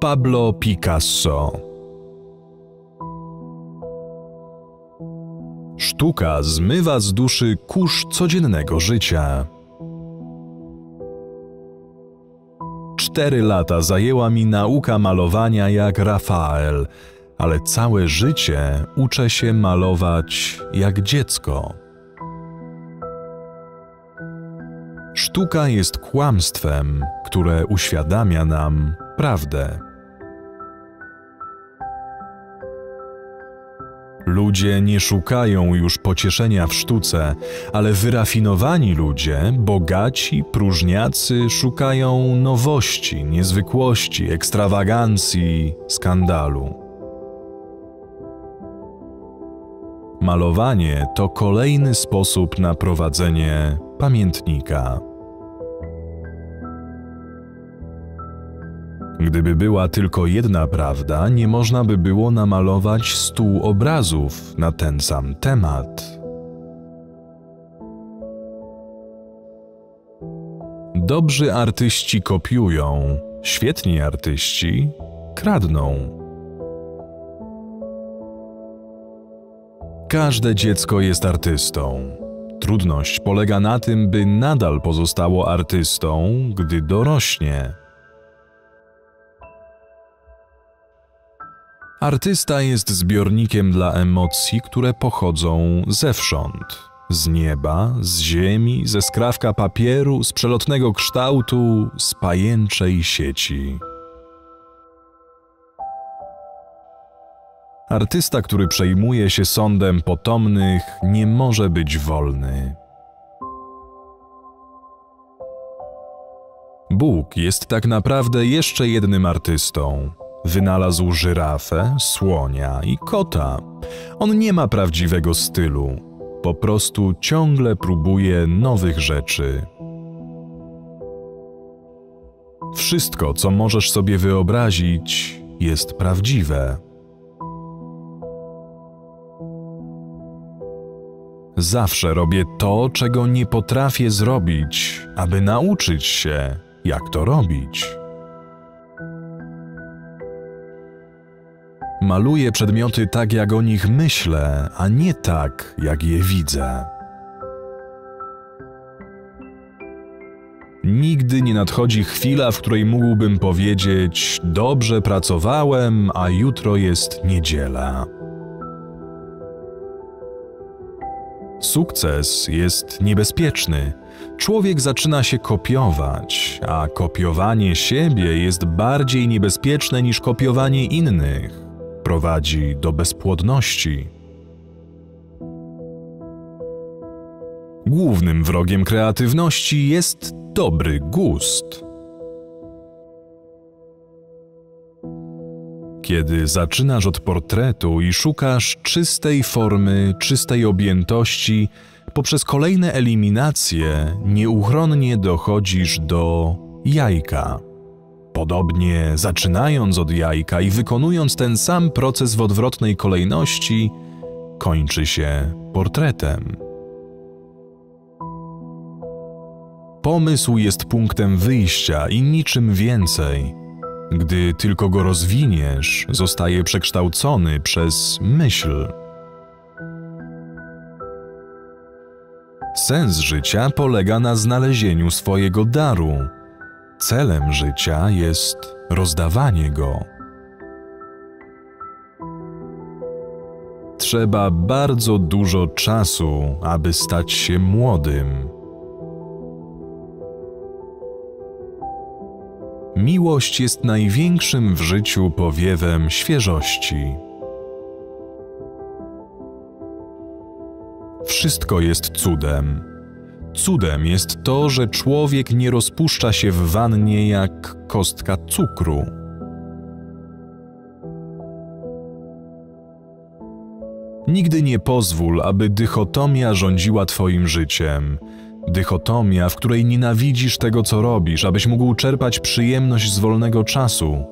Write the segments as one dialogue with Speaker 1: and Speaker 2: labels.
Speaker 1: Pablo Picasso Sztuka zmywa z duszy kurz codziennego życia. Cztery lata zajęła mi nauka malowania jak Rafael, ale całe życie uczę się malować jak dziecko. Sztuka jest kłamstwem, które uświadamia nam prawdę. Ludzie nie szukają już pocieszenia w sztuce, ale wyrafinowani ludzie, bogaci, próżniacy szukają nowości, niezwykłości, ekstrawagancji, skandalu. Malowanie to kolejny sposób na prowadzenie pamiętnika. Gdyby była tylko jedna prawda, nie można by było namalować stu obrazów na ten sam temat. Dobrzy artyści kopiują, świetni artyści kradną. Każde dziecko jest artystą. Trudność polega na tym, by nadal pozostało artystą, gdy dorośnie. Artysta jest zbiornikiem dla emocji, które pochodzą zewsząd. Z nieba, z ziemi, ze skrawka papieru, z przelotnego kształtu, z pajęczej sieci. Artysta, który przejmuje się sądem potomnych, nie może być wolny. Bóg jest tak naprawdę jeszcze jednym artystą. Wynalazł żyrafę, słonia i kota. On nie ma prawdziwego stylu, po prostu ciągle próbuje nowych rzeczy. Wszystko, co możesz sobie wyobrazić, jest prawdziwe. Zawsze robię to, czego nie potrafię zrobić, aby nauczyć się, jak to robić. Maluję przedmioty tak, jak o nich myślę, a nie tak, jak je widzę. Nigdy nie nadchodzi chwila, w której mógłbym powiedzieć: Dobrze pracowałem, a jutro jest niedziela. Sukces jest niebezpieczny. Człowiek zaczyna się kopiować, a kopiowanie siebie jest bardziej niebezpieczne niż kopiowanie innych. Prowadzi do bezpłodności. Głównym wrogiem kreatywności jest dobry gust. Kiedy zaczynasz od portretu i szukasz czystej formy, czystej objętości, poprzez kolejne eliminacje nieuchronnie dochodzisz do jajka. Podobnie zaczynając od jajka i wykonując ten sam proces w odwrotnej kolejności, kończy się portretem. Pomysł jest punktem wyjścia i niczym więcej. Gdy tylko go rozwiniesz, zostaje przekształcony przez myśl. Sens życia polega na znalezieniu swojego daru. Celem życia jest rozdawanie go. Trzeba bardzo dużo czasu, aby stać się młodym. Miłość jest największym w życiu powiewem świeżości. Wszystko jest cudem. Cudem jest to, że człowiek nie rozpuszcza się w wannie jak kostka cukru. Nigdy nie pozwól, aby dychotomia rządziła Twoim życiem. Dychotomia, w której nienawidzisz tego, co robisz, abyś mógł czerpać przyjemność z wolnego czasu.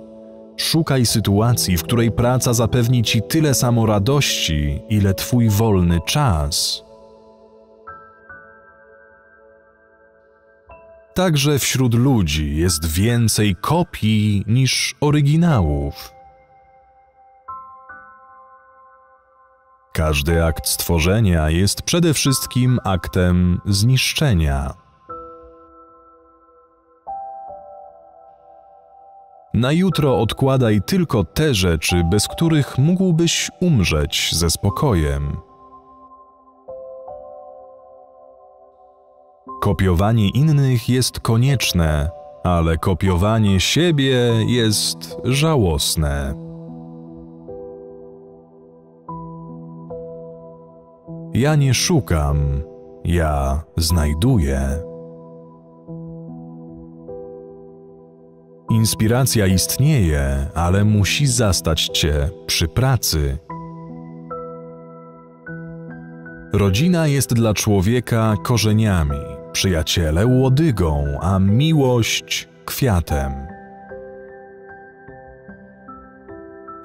Speaker 1: Szukaj sytuacji, w której praca zapewni ci tyle samo radości, ile Twój wolny czas. Także wśród ludzi jest więcej kopii niż oryginałów. Każdy akt stworzenia jest przede wszystkim aktem zniszczenia. Na jutro odkładaj tylko te rzeczy, bez których mógłbyś umrzeć ze spokojem. Kopiowanie innych jest konieczne, ale kopiowanie siebie jest żałosne. Ja nie szukam, ja znajduję. Inspiracja istnieje, ale musi zastać cię przy pracy. Rodzina jest dla człowieka korzeniami, przyjaciele łodygą, a miłość kwiatem.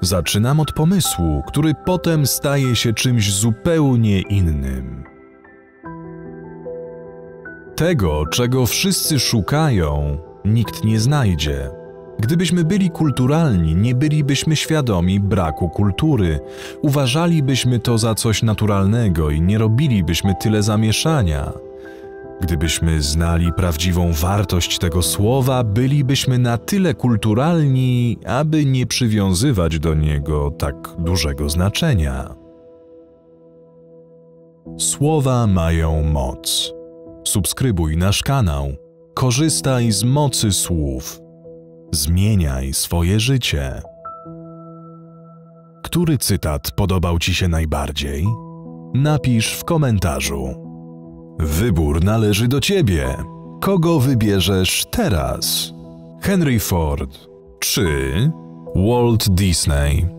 Speaker 1: Zaczynam od pomysłu, który potem staje się czymś zupełnie innym. Tego, czego wszyscy szukają, nikt nie znajdzie. Gdybyśmy byli kulturalni, nie bylibyśmy świadomi braku kultury. Uważalibyśmy to za coś naturalnego i nie robilibyśmy tyle zamieszania. Gdybyśmy znali prawdziwą wartość tego słowa, bylibyśmy na tyle kulturalni, aby nie przywiązywać do niego tak dużego znaczenia. Słowa mają moc. Subskrybuj nasz kanał Korzystaj z mocy słów. Zmieniaj swoje życie. Który cytat podobał Ci się najbardziej? Napisz w komentarzu. Wybór należy do Ciebie. Kogo wybierzesz teraz? Henry Ford czy Walt Disney?